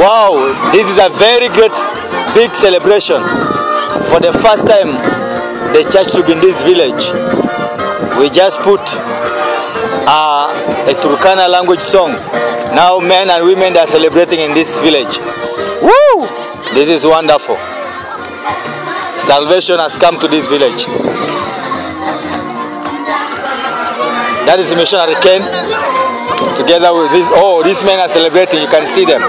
Now, this is a very great, big celebration. For the first time, the church to be in this village. We just put uh, a Turkana language song. Now men and women are celebrating in this village. Woo! This is wonderful. Salvation has come to this village. That is missionary Ken. Together with this, oh, these men are celebrating. You can see them.